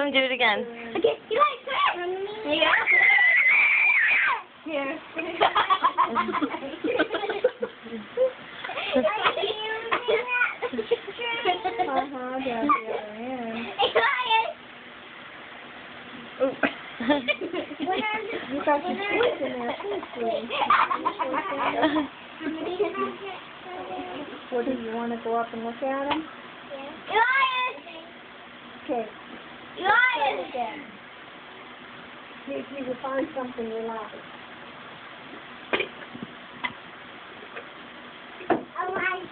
him do it again. Okay, you like it? Yeah. Here. Uh-huh, down the other end. Ooh. You got your teeth in there too. What, do you want to go up and look at them? Okay. See if you find something you like. Elias!